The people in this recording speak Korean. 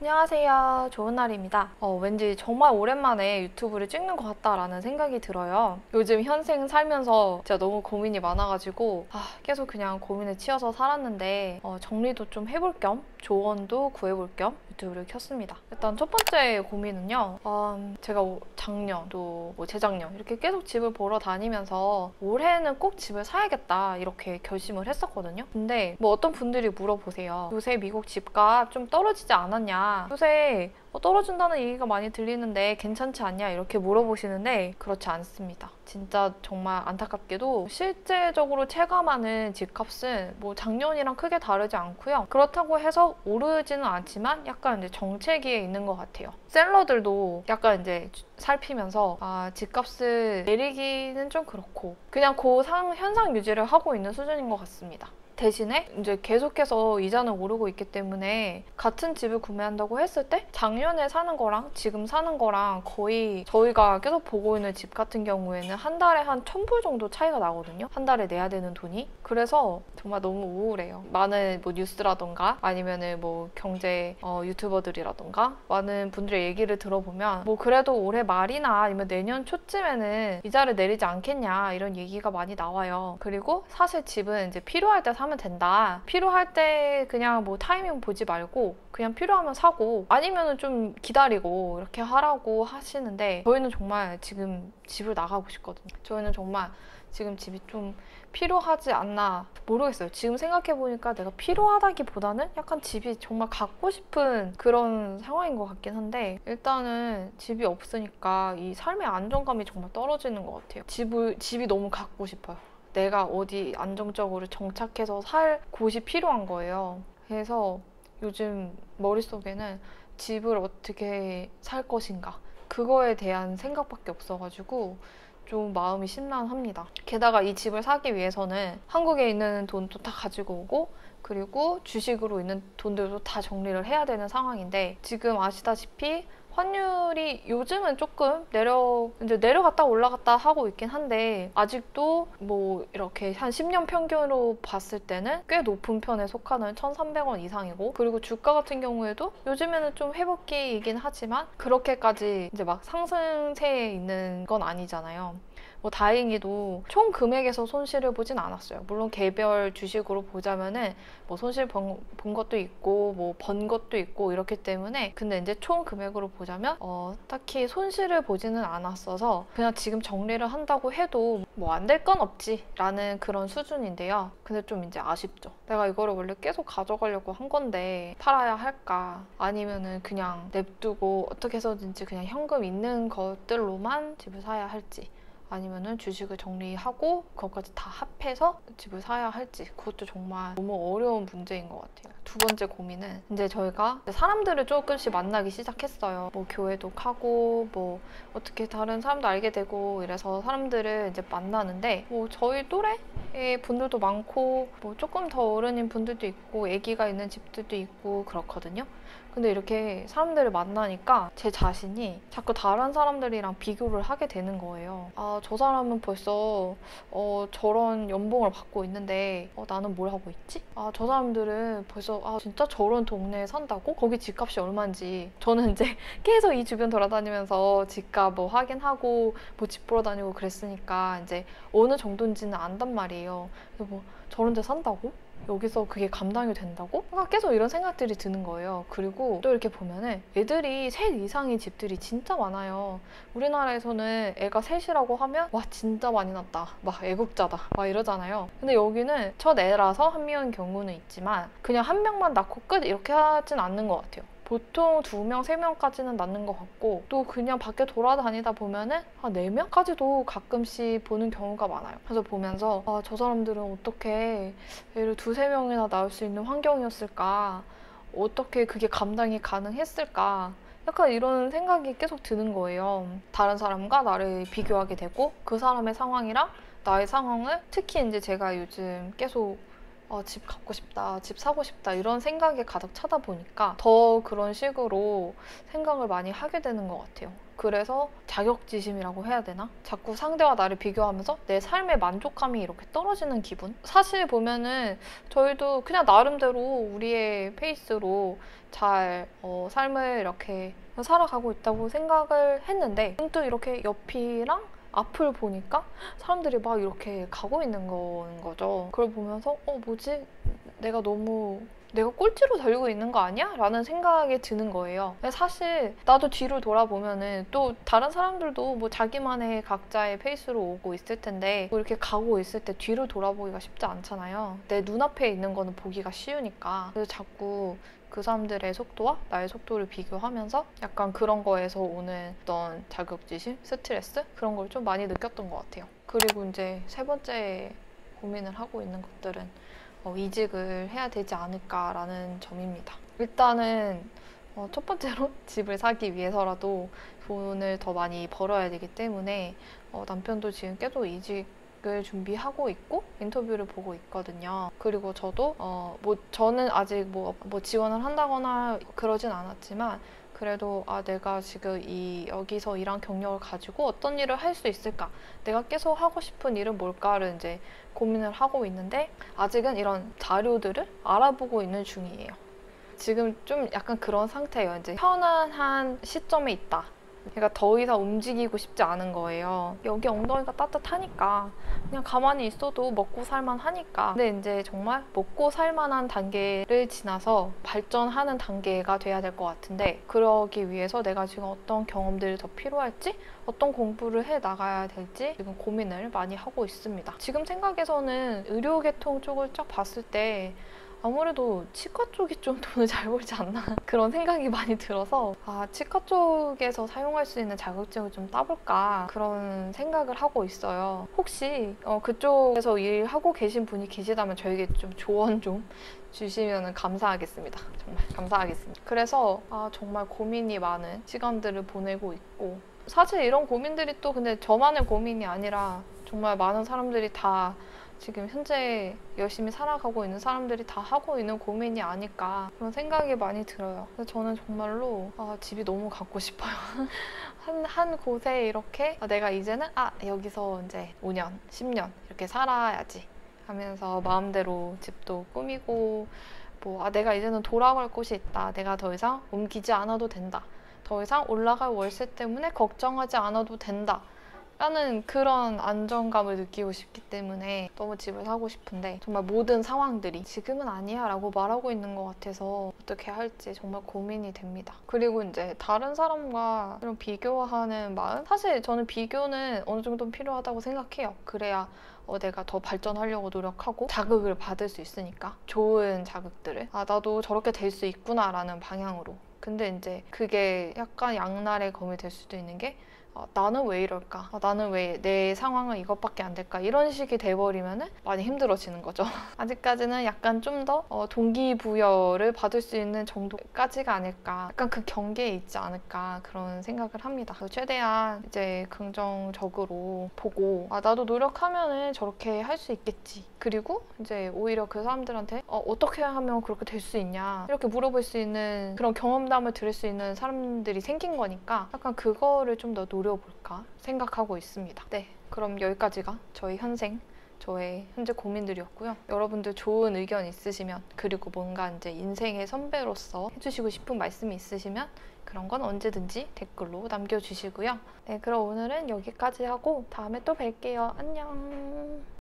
안녕하세요. 좋은 날입니다. 어, 왠지 정말 오랜만에 유튜브를 찍는 것 같다라는 생각이 들어요. 요즘 현생 살면서 진짜 너무 고민이 많아가지고 아, 계속 그냥 고민에 치여서 살았는데 어, 정리도 좀 해볼 겸 조언도 구해볼 겸 유튜브를 켰습니다. 일단 첫 번째 고민은요. 음, 제가 오- 작년 또 뭐 재작년 이렇게 계속 집을 보러 다니면서 올해는 꼭 집을 사야겠다 이렇게 결심을 했었거든요. 근데 뭐 어떤 분들이 물어보세요. 요새 미국 집값 좀 떨어지지 않았냐? 요새 어, 떨어진다는 얘기가 많이 들리는데 괜찮지 않냐? 이렇게 물어보시는데 그렇지 않습니다. 진짜 정말 안타깝게도 실제적으로 체감하는 집값은 뭐 작년이랑 크게 다르지 않고요. 그렇다고 해서 오르지는 않지만 약간 이제 정체기에 있는 것 같아요. 셀러들도 약간 이제 살피면서 아 집값을 내리기는 좀 그렇고 그냥 그 상 현상 유지를 하고 있는 수준인 것 같습니다. 대신에 이제 계속해서 이자는 오르고 있기 때문에 같은 집을 구매한다고 했을 때 작년에 사는 거랑 지금 사는 거랑 거의 저희가 계속 보고 있는 집 같은 경우에는 한 달에 한 천불 정도 차이가 나거든요. 한 달에 내야 되는 돈이. 그래서 정말 너무 우울해요. 많은 뭐 뉴스라던가 아니면은 뭐 경제 어, 유튜버들이라던가 많은 분들의 얘기를 들어보면 뭐 그래도 올해 말이나 아니면 내년 초쯤에는 이자를 내리지 않겠냐 이런 얘기가 많이 나와요. 그리고 사실 집은 이제 필요할 때 사면 된다. 필요할 때 그냥 뭐 타이밍 보지 말고 그냥 필요하면 사고 아니면은 좀 기다리고 이렇게 하라고 하시는데 저희는 정말 지금 집을 나가고 싶거든요. 저희는 정말 지금 집이 좀 필요하지 않나 모르겠어요. 지금 생각해 보니까 내가 필요하다기보다는 약간 집이 정말 갖고 싶은 그런 상황인 것 같긴 한데 일단은 집이 없으니까 이 삶의 안정감이 정말 떨어지는 것 같아요. 집을 집이 너무 갖고 싶어요. 내가 어디 안정적으로 정착해서 살 곳이 필요한 거예요. 그래서 요즘 머릿속에는 집을 어떻게 살 것인가 그거에 대한 생각밖에 없어가지고 좀 마음이 심란합니다. 게다가 이 집을 사기 위해서는 한국에 있는 돈도 다 가지고 오고 그리고 주식으로 있는 돈들도 다 정리를 해야 되는 상황인데 지금 아시다시피 환율이 요즘은 조금 내려 이제 내려갔다 올라갔다 하고 있긴 한데 아직도 뭐 이렇게 한 10년 평균으로 봤을 때는 꽤 높은 편에 속하는 1,300원 이상이고 그리고 주가 같은 경우에도 요즘에는 좀 회복기이긴 하지만 그렇게까지 이제 막 상승세에 있는 건 아니잖아요. 뭐 다행히도 총 금액에서 손실을 보진 않았어요. 물론 개별 주식으로 보자면은 뭐 손실 본, 본 것도 있고 뭐 번 것도 있고 이렇기 때문에 근데 이제 총 금액으로 보자면 어 딱히 손실을 보지는 않았어서 그냥 지금 정리를 한다고 해도 뭐 안 될 건 없지 라는 그런 수준인데요. 근데 좀 이제 아쉽죠. 내가 이거를 원래 계속 가져가려고 한 건데 팔아야 할까 아니면은 그냥 냅두고 어떻게 해서든지 그냥 현금 있는 것들로만 집을 사야 할지 아니면은 주식을 정리하고 그것까지 다 합해서 집을 사야 할지 그것도 정말 너무 어려운 문제인 것 같아요. 두 번째 고민은 이제 저희가 사람들을 조금씩 만나기 시작했어요. 뭐 교회도 가고 뭐 어떻게 다른 사람도 알게 되고 이래서 사람들을 이제 만나는데 뭐 저희 또래의 분들도 많고 뭐 조금 더 어른인 분들도 있고 아기가 있는 집들도 있고 그렇거든요. 근데 이렇게 사람들을 만나니까 제 자신이 자꾸 다른 사람들이랑 비교를 하게 되는 거예요. 아, 저 사람은 벌써 어, 저런 연봉을 받고 있는데 어, 나는 뭘 하고 있지? 아, 저 사람들은 벌써 아, 진짜 저런 동네에 산다고? 거기 집값이 얼마인지. 저는 이제 계속 이 주변 돌아다니면서 집값 뭐 확인하고 뭐 집 보러 다니고 그랬으니까 이제 어느 정도인지는 안단 말이에요. 그래서 뭐 저런 데 산다고? 여기서 그게 감당이 된다고? 계속 이런 생각들이 드는 거예요. 그리고 또 이렇게 보면은 애들이 셋 이상인 집들이 진짜 많아요. 우리나라에서는 애가 셋이라고 하면 와 진짜 많이 났다. 막 애국자다. 막 이러잖아요. 근데 여기는 첫 애라서 한 명인 경우는 있지만 그냥 한 명만 낳고 끝 이렇게 하진 않는 것 같아요. 보통 두 명, 세 명까지는 낳는 것 같고 또 그냥 밖에 돌아다니다 보면은 한네 명까지도 가끔씩 보는 경우가 많아요. 그래서 보면서 아, 저 사람들은 어떻게 애를 두세 명이나 낳을 수 있는 환경이었을까? 어떻게 그게 감당이 가능했을까? 약간 이런 생각이 계속 드는 거예요. 다른 사람과 나를 비교하게 되고 그 사람의 상황이랑 나의 상황을 특히 이제 제가 요즘 계속 어, 집 갖고 싶다, 집 사고 싶다 이런 생각에 가득 차다 보니까 더 그런 식으로 생각을 많이 하게 되는 것 같아요. 그래서 자격지심이라고 해야 되나? 자꾸 상대와 나를 비교하면서 내 삶의 만족감이 이렇게 떨어지는 기분? 사실 보면은 저희도 그냥 나름대로 우리의 페이스로 잘 어, 삶을 이렇게 살아가고 있다고 생각을 했는데 문득 이렇게 옆이랑 앞을 보니까 사람들이 막 이렇게 가고 있는 건 거죠. 그걸 보면서 어 뭐지? 내가 너무 내가 꼴찌로 달리고 있는 거 아니야? 라는 생각이 드는 거예요. 사실 나도 뒤로 돌아보면은 또 다른 사람들도 뭐 자기만의 각자의 페이스로 오고 있을 텐데 뭐 이렇게 가고 있을 때 뒤로 돌아보기가 쉽지 않잖아요. 내 눈앞에 있는 거는 보기가 쉬우니까. 그래서 자꾸 그 사람들의 속도와 나의 속도를 비교하면서 약간 그런 거에서 오는 어떤 자격지심, 스트레스 그런 걸 좀 많이 느꼈던 것 같아요. 그리고 이제 세 번째 고민을 하고 있는 것들은 어, 이직을 해야 되지 않을까라는 점입니다. 일단은 어, 첫 번째로 집을 사기 위해서라도 돈을 더 많이 벌어야 되기 때문에 어, 남편도 지금 계속 이직 을 준비하고 있고 인터뷰를 보고 있거든요. 그리고 저도 어, 뭐 저는 아직 뭐, 뭐 지원을 한다거나 그러진 않았지만 그래도 아 내가 지금 이 여기서 일한 경력을 가지고 어떤 일을 할 수 있을까? 내가 계속 하고 싶은 일은 뭘까를 이제 고민을 하고 있는데 아직은 이런 자료들을 알아보고 있는 중이에요. 지금 좀 약간 그런 상태예요. 이제 편안한 시점에 있다. 그러니까 더 이상 움직이고 싶지 않은 거예요. 여기 엉덩이가 따뜻하니까 그냥 가만히 있어도 먹고 살만 하니까. 근데 이제 정말 먹고 살만한 단계를 지나서 발전하는 단계가 돼야 될 것 같은데 그러기 위해서 내가 지금 어떤 경험들이 더 필요할지 어떤 공부를 해 나가야 될지 지금 고민을 많이 하고 있습니다. 지금 생각에서는 의료계통 쪽을 쫙 봤을 때 아무래도 치과 쪽이 좀 돈을 잘 벌지 않나 그런 생각이 많이 들어서 아 치과 쪽에서 사용할 수 있는 자격증을 좀 따볼까 그런 생각을 하고 있어요. 혹시 어, 그쪽에서 일하고 계신 분이 계시다면 저에게 좀 조언 좀 주시면 감사하겠습니다. 정말 감사하겠습니다. 그래서 아, 정말 고민이 많은 시간들을 보내고 있고 사실 이런 고민들이 또 근데 저만의 고민이 아니라 정말 많은 사람들이 다 지금 현재 열심히 살아가고 있는 사람들이 다 하고 있는 고민이 아닐까 그런 생각이 많이 들어요. 그래서 저는 정말로 아, 집이 너무 갖고 싶어요. 한, 한 곳에 이렇게 아, 내가 이제는 아 여기서 이제 5년, 10년 이렇게 살아야지 하면서 마음대로 집도 꾸미고 뭐 아, 내가 이제는 돌아갈 곳이 있다. 내가 더 이상 옮기지 않아도 된다. 더 이상 올라갈 월세 때문에 걱정하지 않아도 된다. 라는 그런 안정감을 느끼고 싶기 때문에 너무 집을 사고 싶은데 정말 모든 상황들이 지금은 아니야 라고 말하고 있는 것 같아서 어떻게 할지 정말 고민이 됩니다. 그리고 이제 다른 사람과 이런 비교하는 마음? 사실 저는 비교는 어느 정도는 필요하다고 생각해요. 그래야 어, 내가 더 발전하려고 노력하고 자극을 받을 수 있으니까 좋은 자극들을 아 나도 저렇게 될 수 있구나라는 방향으로 근데 이제 그게 약간 양날의 검이 될 수도 있는 게 어, 나는 왜 이럴까? 어, 나는 왜 내 상황은 이것밖에 안 될까? 이런 식이 돼버리면 많이 힘들어지는 거죠. 아직까지는 약간 좀더 어, 동기부여를 받을 수 있는 정도까지가 아닐까. 약간 그 경계에 있지 않을까. 그런 생각을 합니다. 최대한 이제 긍정적으로 보고 아, 나도 노력하면은 저렇게 할 수 있겠지. 그리고 이제 오히려 그 사람들한테 어, 어떻게 하면 그렇게 될 수 있냐. 이렇게 물어볼 수 있는 그런 경험담을 들을 수 있는 사람들이 생긴 거니까 약간 그거를 좀 더 노려볼까 생각하고 있습니다. 네. 그럼 여기까지가 저희 현생 저의 현재 고민들이었고요. 여러분들 좋은 의견 있으시면 그리고 뭔가 이제 인생의 선배로서 해주시고 싶은 말씀이 있으시면 그런 건 언제든지 댓글로 남겨주시고요. 네, 그럼 오늘은 여기까지 하고 다음에 또 뵐게요. 안녕.